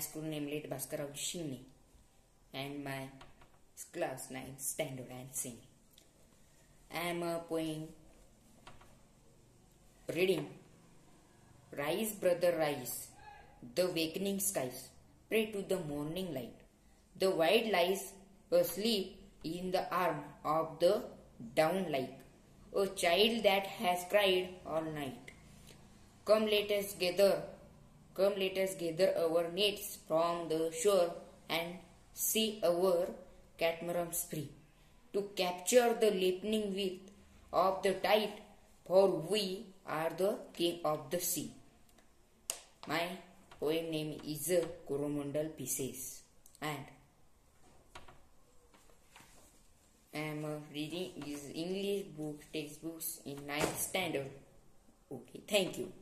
school name late Bhaskarav Shingne and my class 9 standard and singing. Uh, I am a poem reading Rise, brother, rise, the wakening skies, pray to the morning light. The white lies asleep in the arm of the down like a child that has cried all night. Come let us gather, come let us gather our nets from the shore and see our catamarans free. To capture the lightning width of the tide, for we are the king of the sea. My poem name is Coromandel Fishers and I am reading is English book textbooks in 9th standard. Okay, thank you.